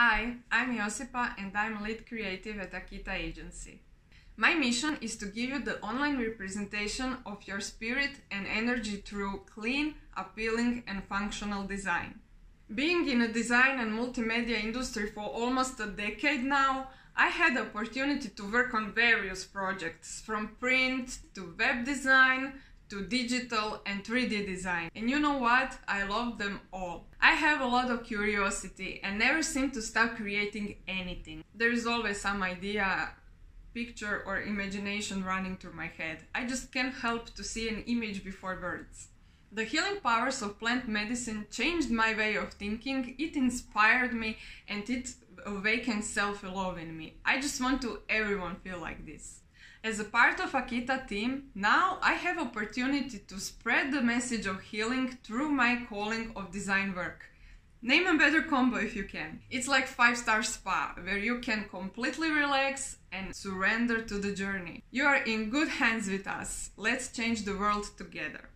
Hi, I'm Josipa and I'm lead creative at Akita Agency. My mission is to give you the online representation of your spirit and energy through clean, appealing, and functional design. Being in a design and multimedia industry for almost a decade now, I had the opportunity to work on various projects from print to web design to digital and 3D design. And you know what? I love them all. I have a lot of curiosity and never seem to stop creating anything. There is always some idea, picture, or imagination running through my head. I just can't help to see an image before words. The healing powers of plant medicine changed my way of thinking, it inspired me, and it awakened self love in me. I just want to everyone feel like this. As a part of Akita team, now I have opportunity to spread the message of healing through my calling of design work. Name a better combo if you can. It's like 5 star spa where you can completely relax and surrender to the journey. You are in good hands with us. Let's change the world together.